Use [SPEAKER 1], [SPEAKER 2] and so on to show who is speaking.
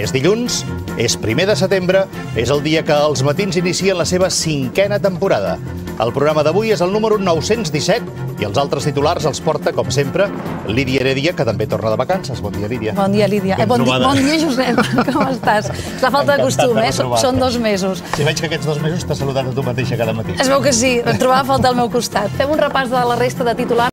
[SPEAKER 1] És dilluns, és primer de setembre, és el dia que els matins inicien la seva cinquena temporada. El programa d'avui és el número 917 i els altres titulars els porta, com sempre, Lídia Heredia, que també torna de vacances. Bon dia, Lídia.
[SPEAKER 2] Bon dia, Lídia.
[SPEAKER 1] Ben
[SPEAKER 2] eh, bon,
[SPEAKER 1] trobada.
[SPEAKER 2] bon dia, Josep. Com estàs? És la falta
[SPEAKER 1] Encantat de
[SPEAKER 2] costum, eh?
[SPEAKER 1] De
[SPEAKER 2] Són dos mesos.
[SPEAKER 1] Si veig que aquests dos mesos t'has saludat a tu mateixa cada matí.
[SPEAKER 2] Es veu que sí. Em trobava falta al meu costat. Fem un repàs de la resta de titulars